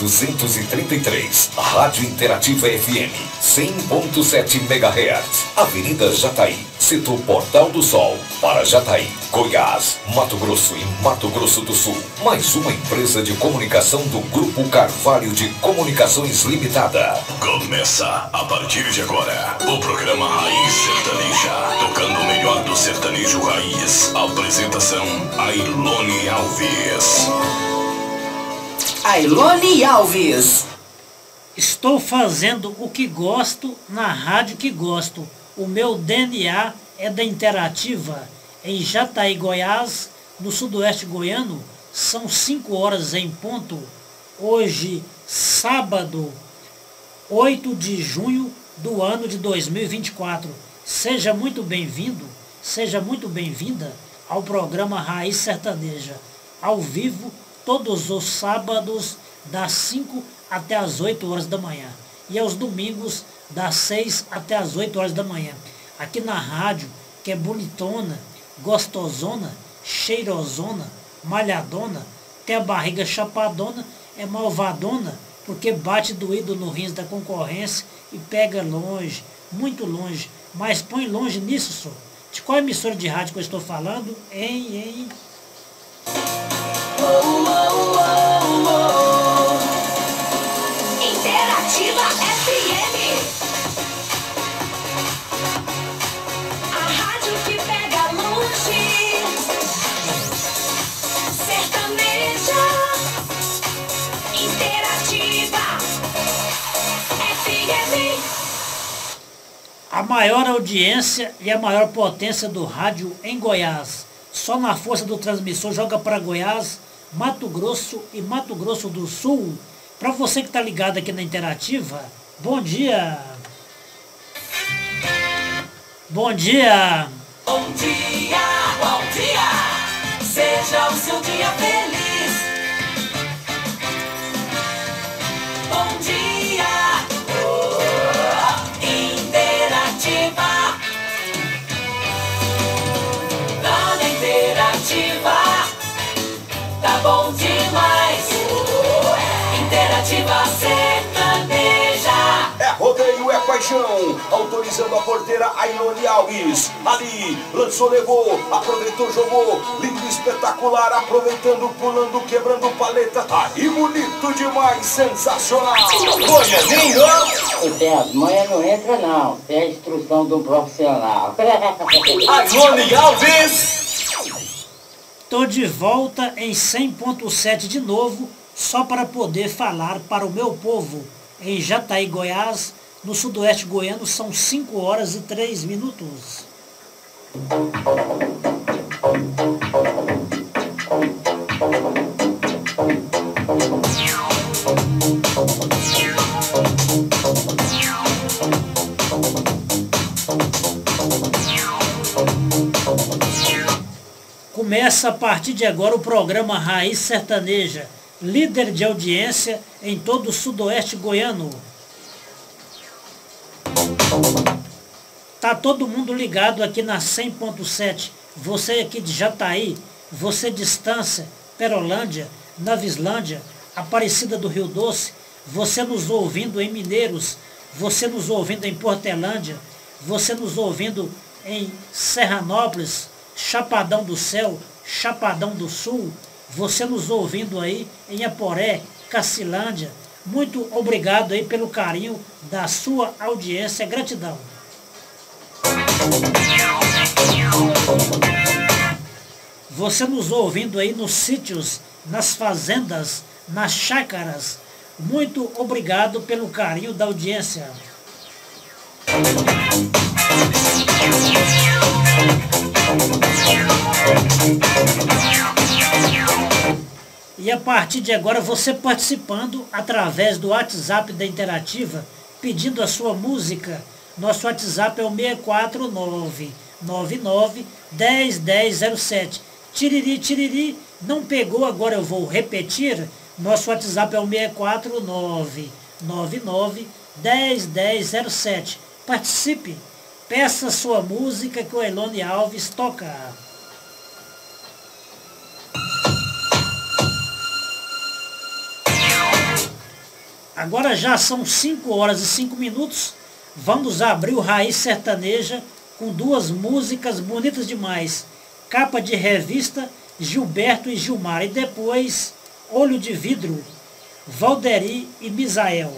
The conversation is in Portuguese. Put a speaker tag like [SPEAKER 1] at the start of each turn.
[SPEAKER 1] 233. Rádio Interativa FM, 100.7 MHz. Avenida Jataí, setor Portal do Sol, para Jataí, Goiás, Mato Grosso e Mato Grosso do Sul. Mais uma empresa de comunicação do Grupo Carvalho de Comunicações Limitada.
[SPEAKER 2] Começa a partir de agora o programa Raiz Sertaneja, tocando o melhor do sertanejo raiz. Apresentação Ailone Alves.
[SPEAKER 3] Ailone Alves.
[SPEAKER 4] Estou fazendo o que gosto na rádio que gosto. O meu DNA é da Interativa. Em Jataí, Goiás, no sudoeste goiano, são 5 horas em ponto. Hoje, sábado, 8 de junho do ano de 2024. Seja muito bem-vindo, seja muito bem-vinda ao programa Raiz Sertaneja, ao vivo todos os sábados, das 5 até as 8 horas da manhã. E aos domingos, das 6 até as 8 horas da manhã. Aqui na rádio, que é bonitona, gostosona, cheirosona, malhadona, tem a barriga chapadona, é malvadona, porque bate doído no rins da concorrência e pega longe, muito longe. Mas põe longe nisso, só. De qual emissora de rádio que eu estou falando? Hein, hein?
[SPEAKER 5] A
[SPEAKER 4] maior audiência e a maior potência do rádio em Goiás. Só na força do transmissor joga para Goiás, Mato Grosso e Mato Grosso do Sul. Para você que está ligado aqui na Interativa, bom dia. Bom dia.
[SPEAKER 5] Bom dia, bom demais. Interativa sertaneja.
[SPEAKER 6] É rodeio, é paixão. Autorizando a porteira Ailone Alves. Ali, lançou, levou, aproveitou, jogou. Lindo, espetacular, aproveitando, pulando, quebrando paleta. Aí, bonito demais, sensacional. Goianinho.
[SPEAKER 7] Se tem as manhas, não entra não. Tem a instrução de um profissional.
[SPEAKER 6] Ailone Alves.
[SPEAKER 4] Estou de volta em 100.7 de novo, só para poder falar para o meu povo. Em Jataí, Goiás, no sudoeste goiano, são 5 horas e 3 minutos. Começa a partir de agora o programa Raiz Sertaneja, líder de audiência em todo o sudoeste goiano. Tá todo mundo ligado aqui na 100.7. Você aqui de Jataí, você de Estância, Perolândia, Navislândia, Aparecida do Rio Doce, você nos ouvindo em Mineiros, você nos ouvindo em Portelândia, você nos ouvindo em Serranópolis, Chapadão do Céu, Chapadão do Sul, você nos ouvindo aí em Aporé, Cacilândia. Muito obrigado aí pelo carinho da sua audiência. Gratidão. Você nos ouvindo aí nos sítios, nas fazendas, nas chácaras. Muito obrigado pelo carinho da audiência. E a partir de agora você participando através do WhatsApp da Interativa, pedindo a sua música. Nosso WhatsApp é o 649 99 101007. Tiriri, tiriri, não pegou, agora eu vou repetir. Nosso WhatsApp é o 649 99 101007. Participe, peça sua música que o Elone Alves toca. Agora já são 5 horas e 5 minutos. Vamos abrir o Raiz Sertaneja com duas músicas bonitas demais. Capa de revista, Gilberto e Gilmar. E depois, Olho de Vidro, Valderi e Misael.